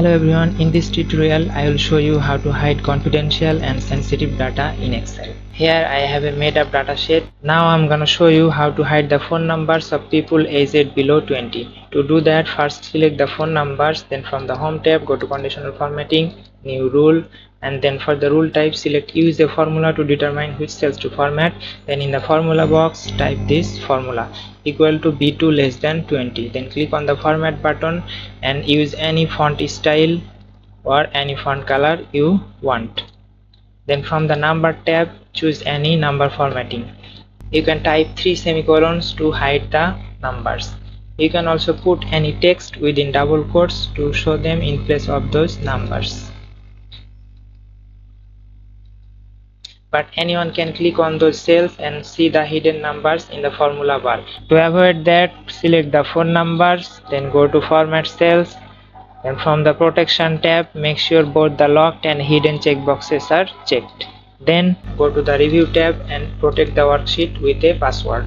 Hello everyone, in this tutorial I will show you how to hide confidential and sensitive data in Excel. Here I have a made up data sheet. Now I'm gonna show you how to hide the phone numbers of people aged below 20. To do that first select the phone numbers then from the home tab go to conditional formatting, new rule and then for the rule type select use a formula to determine which cells to format then in the formula box type this formula equal to b2 less than 20 then click on the format button and use any font style or any font color you want then from the number tab choose any number formatting. You can type three semicolons to hide the numbers. You can also put any text within double quotes to show them in place of those numbers. But anyone can click on those cells and see the hidden numbers in the formula bar. To avoid that, select the phone numbers, then go to format cells, and from the protection tab, make sure both the locked and hidden checkboxes are checked. Then go to the review tab and protect the worksheet with a password.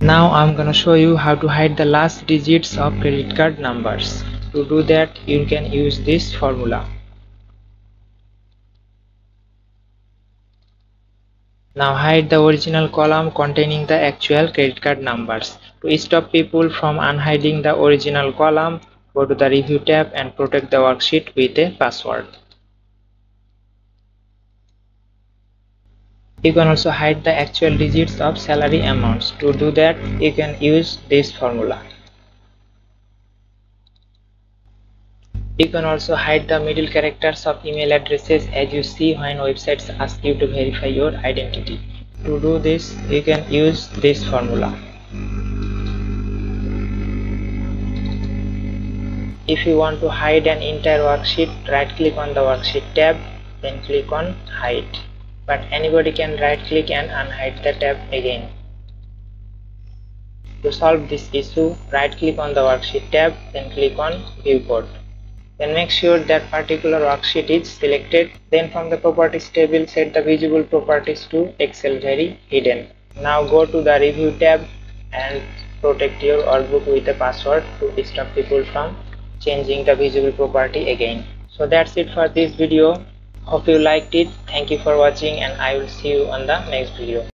Now I'm gonna show you how to hide the last digits of credit card numbers to do that you can use this formula now hide the original column containing the actual credit card numbers. To stop people from unhiding the original column go to the review tab and protect the worksheet with a password. You can also hide the actual digits of salary amounts. To do that you can use this formula You can also hide the middle characters of email addresses as you see when websites ask you to verify your identity. To do this, you can use this formula. If you want to hide an entire worksheet, right click on the worksheet tab, then click on hide. But anybody can right click and unhide the tab again. To solve this issue, right click on the worksheet tab, then click on View Code then make sure that particular worksheet is selected. Then from the properties table set the visible properties to excel very hidden. Now go to the review tab and protect your workbook with a password to stop people from changing the visible property again. So that's it for this video. Hope you liked it. Thank you for watching and i will see you on the next video